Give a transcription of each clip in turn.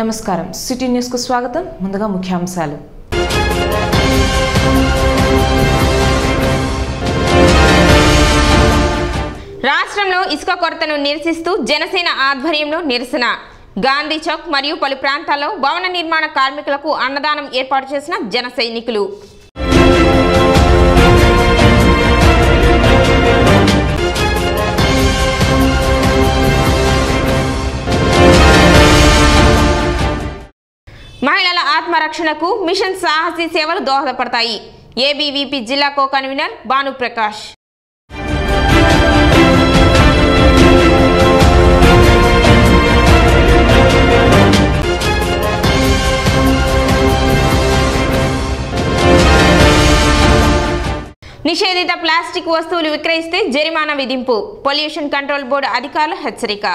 నమస్కారం. సిటీ న్యూస్కు స్వాగతం. ముందుగా ముఖ్యాంశాలు. రాష్ట్రంలో ఇసుక కొరతను నిరసిస్తూ జనసేన ఆధ్వర్యంలో నిరసన. గాంధీ చౌక్ మరియు పలు ప్రాంతాల్లో భవన నిర్మాణ కార్మికులకు అన్నదానం ఏర్పాటు చేసిన జన సైనికులు. మహిళల ఆత్మరక్షణకు మిషన్ సాహసి సేవలు దోహదపడతాయి. ఏబీవీపీ జిల్లా కో కన్వీనర్ భానుప్రకాష్. నిషేధిత ప్లాస్టిక్ వస్తువులు విక్రయిస్తే జరిమానా విధింపు. పొల్యూషన్ కంట్రోల్ బోర్డు అధికారుల హెచ్చరిక.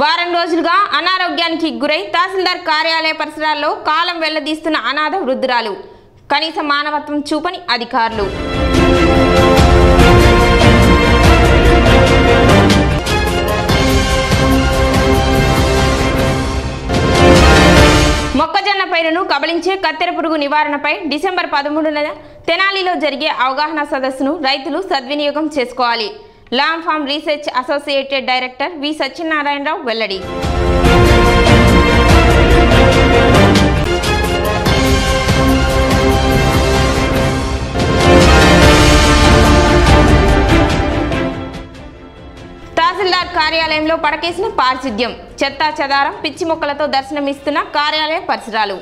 వారం రోజులుగా అనారోగ్యానికి గురై తహసీల్దార్ కార్యాలయ పరిసరాల్లో కాలం వెళ్ళదీస్తున్న అనాథ వృద్ధురాలు. కనీస మానవత్వం చూపని అధికారులు. మొక్కజొన్న పైరును కబలించే కత్తెర పురుగు నివారణపై డిసెంబర్ పదమూడున తెనాలిలో జరిగే అవగాహన సదస్సును రైతులు సద్వినియోగం చేసుకోవాలి. Lam farm research associated director V Satyanarayanarao వెల్లడి. తహసీల్దార్ కార్యాలయంలో పడకేసిన పారిశుద్ధ్యం. చెత్తా చెదారం పిచ్చి మొక్కలతో దర్శనమిస్తున్న కార్యాలయ పరిసరాలు.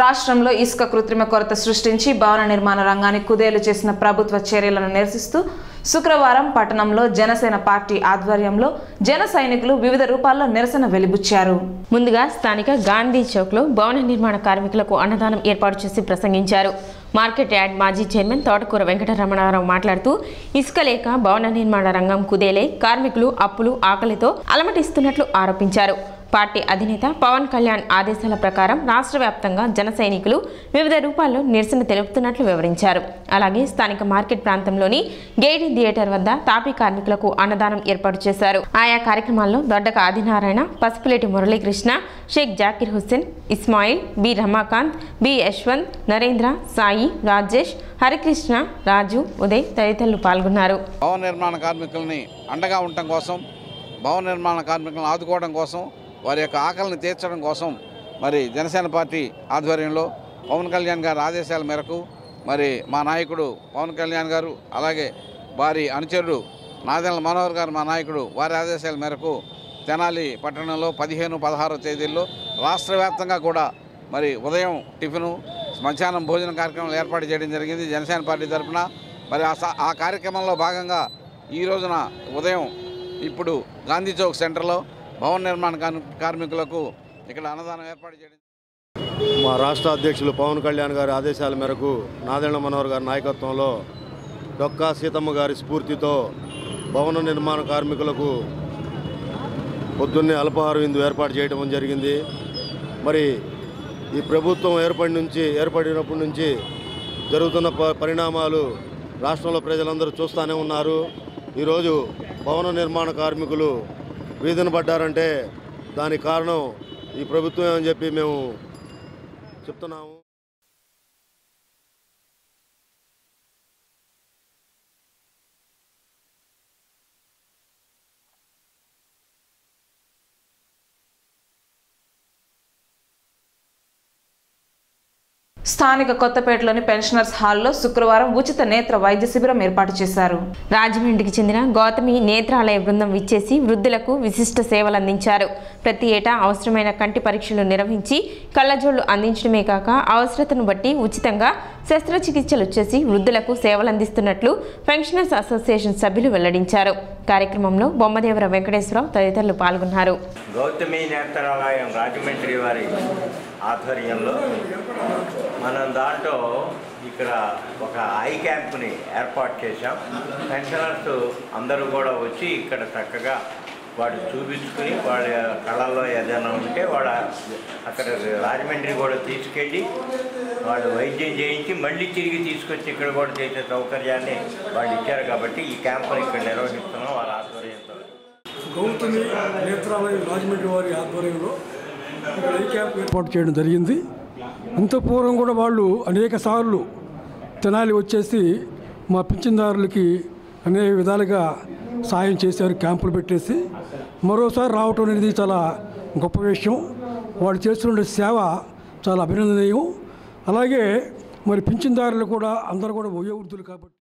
రాష్ట్రంలో ఇసుక కృత్రిమ కొరత సృష్టించి భవన నిర్మాణ రంగాన్ని కుదేలు చేసిన ప్రభుత్వ చర్యలను నిరసిస్తూ శుక్రవారం పట్టణంలో జనసేన పార్టీ ఆధ్వర్యంలో జన సైనికులు వివిధ రూపాల్లో నిరసన వెలిబుచ్చారు. ముందుగా స్థానిక గాంధీ చౌక్లో భవన నిర్మాణ కార్మికులకు అన్నదానం ఏర్పాటు చేసి ప్రసంగించారు. మార్కెట్ యార్డ్ మాజీ చైర్మన్ తోటకూర వెంకటరమణారావు మాట్లాడుతూ ఇసుక లేక భవన నిర్మాణ రంగం కుదేలే కార్మికులు అప్పులు ఆకలితో అలమటిస్తున్నట్లు ఆరోపించారు. పార్టీ అధినేత పవన్ కళ్యాణ్ ఆదేశాల ప్రకారం రాష్ట్ర వ్యాప్తంగా జన సైనికులు వివిధ రూపాల్లో నిరసన తెలుపుతున్నట్లు వివరించారు. అలాగే స్థానిక మార్కెట్ ప్రాంతంలోని గేడి థియేటర్ వద్ద తాపీ కార్మికులకు అన్నదానం ఏర్పాటు చేశారు. ఆయా కార్యక్రమాల్లో దొడ్డక ఆదినారాయణ పసుపులేటి మురళీకృష్ణ షేక్ జాకిర్ హుస్సేన్ ఇస్మాయిల్ బి రమాకాంత్ బి యశ్వంత్ నరేంద్ర సాయి రాజేష్ హరికృష్ణ రాజు ఉదయ్ తదితరులు పాల్గొన్నారు. భవన నిర్మాణ కార్మికుల్ని అండగా ఉండటం కోసం భవన నిర్మాణ కార్మికులను ఆదుకోవడం కోసం వారి యొక్క ఆకలిని తీర్చడం కోసం మరి జనసేన పార్టీ ఆధ్వర్యంలో పవన్ కళ్యాణ్ గారి ఆదేశాల మేరకు మరి మా నాయకుడు పవన్ కళ్యాణ్ గారు అలాగే వారి అనుచరుడు నాదెల మనోహర్ గారు మా నాయకుడు వారి ఆదేశాల మేరకు తెనాలి పట్టణంలో పదిహేను పదహారో తేదీల్లో రాష్ట్ర వ్యాప్తంగా కూడా మరి ఉదయం టిఫిను మధ్యాహ్నం భోజన కార్యక్రమాలు ఏర్పాటు చేయడం జరిగింది జనసేన పార్టీ తరఫున. మరి ఆ స- ఆ కార్యక్రమంలో భాగంగా ఈ రోజున ఉదయం ఇప్పుడు గాంధీ చౌక్ సెంటర్లో భవన నిర్మాణ కార్మికులకు ఇక్కడ అన్నదానం ఏర్పాటు చేయడం మా రాష్ట్ర అధ్యక్షులు పవన్ కళ్యాణ్ గారి ఆదేశాల మేరకు నాదెండ్ల మనోహర్ గారి నాయకత్వంలో డొక్కా సీతమ్మ గారి స్ఫూర్తితో భవన నిర్మాణ కార్మికులకు పొద్దున్నే అల్పాహార విందు ఏర్పాటు చేయడం జరిగింది. మరి ఈ ప్రభుత్వం ఏర్పడి నుంచి ఏర్పడినప్పటి నుంచి జరుగుతున్న ప- పరిణామాలు రాష్ట్రంలో ప్రజలందరూ చూస్తూనే ఉన్నారు. ఈరోజు భవన నిర్మాణ కార్మికులు వీధిన పడ్డారంటే దానికి కారణం ఈ ప్రభుత్వం అని చెప్పి మేము చెప్తున్నాము. స్థానిక కొత్తపేటలోని పెన్షనర్స్ హాల్లో శుక్రవారం ఉచిత నేత్ర వైద్య శిబిరం ఏర్పాటు చేశారు. రాజమండ్రికి చెందిన గౌతమి నేత్రాలయ బృందం విచ్చేసి వృద్ధులకు విశిష్ట సేవలు అందించారు ప్రతి ఏటా అవసరమైన కంటి పరీక్షలు నిర్వహించి కళ్ళజోళ్ళు అందించడమే కాక అవసరతను బట్టి ఉచితంగా శస్త్రచికిత్సలు చేసి వృద్ధులకు సేవలు అందిస్తున్నట్లు పెన్షనర్స్ అసోసియేషన్ సభ్యులు వెల్లడించారు. కార్యక్రమంలో బొమ్మదేవర వెంకటేశ్వరరావు తదితరులు పాల్గొన్నారు. గౌతమి నేత్రాలయం రాజమండ్రి వారి ఆధ్వర్యంలో మనం దాంట్లో ఇక్కడ ఒక ఐ క్యాంప్ని ఏర్పాటు చేశాం. పెన్షనర్స్ అందరూ కూడా వచ్చి ఇక్కడ చక్కగా వాడు చూపించుకుని వాళ్ళ కళల్లో ఏదైనా ఉంటే వాడు అక్కడ రాజమండ్రి కూడా తీసుకెళ్ళి వాళ్ళు వైద్యం చేయించి మళ్ళీ తిరిగి తీసుకొచ్చి ఇక్కడ కూడా చేసే సౌకర్యాన్ని వాళ్ళు ఇచ్చారు కాబట్టి ఈ క్యాంపును ఇక్కడ నిర్వహిస్తున్నాం వాళ్ళ ఆధ్వర్యంతో గౌతమి నేత్రాలయం రాజమండ్రి వారి ఆధ్వర్యంలో ఇక్కడ క్యాంప్ ఏర్పాటు చేయడం జరిగింది. అంత పూర్వం కూడా వాళ్ళు అనేక సార్లు తెనాలి వచ్చేసి మా పింఛన్దారులకి అనేక విధాలుగా సాయం చేశారు క్యాంపులు పెట్టేసి. మరోసారి రావటం అనేది చాలా గొప్ప విషయం. వాళ్ళు చేస్తున్న సేవ చాలా అభినందనీయం. అలాగే మరి పింఛన్దారులు కూడా అందరూ కూడా వయోవృద్ధులు కాబట్టి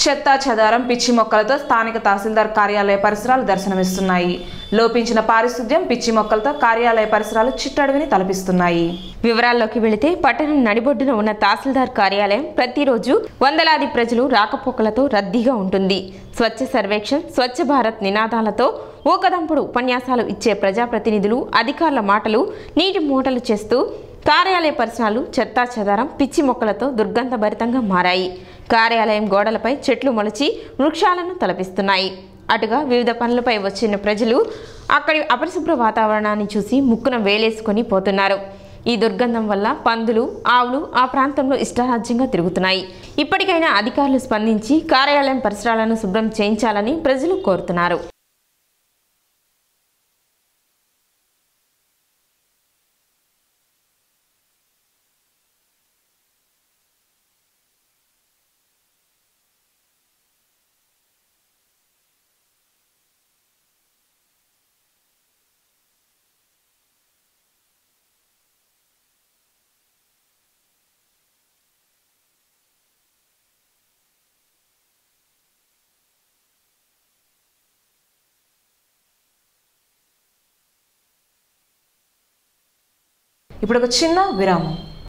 చెత్త చెదారం పిచ్చి మొక్కలతో స్థానిక తహసీల్దార్ కార్యాలయ పరిసరాలు దర్శనమిస్తున్నాయి. లోపించిన పారిశుద్ధ్యం పిచ్చి మొక్కలతో కార్యాలయ పరిసరాలు చిట్టడవిని తలపిస్తున్నాయి. వివరాల్లోకి వెళితే పట్టణం నడిబొడ్డున ఉన్న తహసీల్దార్ కార్యాలయం ప్రతిరోజు వందలాది ప్రజలు రాకపోకలతో రద్దీగా ఉంటుంది. స్వచ్ఛ సర్వేక్షణ్ స్వచ్ఛ భారత్ నినాదాలతో ఊకదంపుడు ఉపన్యాసాలు ఇచ్చే ప్రజాప్రతినిధులు అధికారుల మాటలు నీటి మూటలు చేస్తూ కార్యాలయ పరిసరాలు చెత్తా చెదారం పిచ్చి మొక్కలతో దుర్గంధభరితంగా మారాయి. కార్యాలయం గోడలపై చెట్లు మొలిచి వృక్షాలను తలపిస్తున్నాయి. అటుగా వివిధ పనులపై వచ్చిన ప్రజలు అక్కడి అపరిశుభ్ర వాతావరణాన్ని చూసి ముక్కున వేలేసుకొని పోతున్నారు. ఈ దుర్గంధం వల్ల పందులు ఆవులు ఆ ప్రాంతంలో ఇష్టరాజ్యంగా తిరుగుతున్నాయి. ఇప్పటికైనా అధికారులు స్పందించి కార్యాలయం పరిసరాలను శుభ్రం చేయించాలని ప్రజలు కోరుతున్నారు. ఇప్పుడు ఒక చిన్న విరామం.